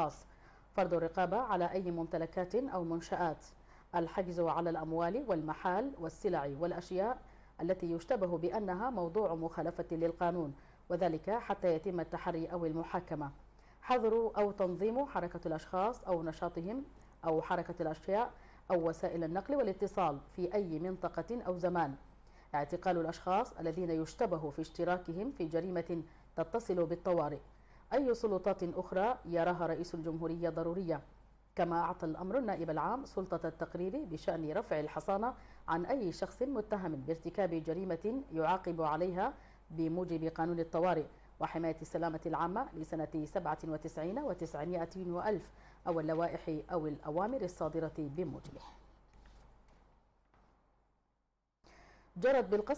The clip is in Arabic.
الأشخاص. فرض الرقابة على أي ممتلكات أو منشآت. الحجز على الأموال والمحال والسلع والأشياء التي يشتبه بأنها موضوع مخالفة للقانون وذلك حتى يتم التحري أو المحاكمة. حظر أو تنظيم حركة الأشخاص أو نشاطهم أو حركة الأشياء أو وسائل النقل والاتصال في أي منطقة أو زمان. اعتقال الأشخاص الذين يشتبه في اشتراكهم في جريمة تتصل بالطوارئ. أي سلطات أخرى يراها رئيس الجمهورية ضرورية. كما أعطى الأمر النائب العام سلطة التقرير بشأن رفع الحصانة عن أي شخص متهم بارتكاب جريمة يعاقب عليها بموجب قانون الطوارئ وحماية السلامة العامة لسنة 97 و900 وألف أو اللوائح أو الأوامر الصادرة بموجبه. جرت بالقصد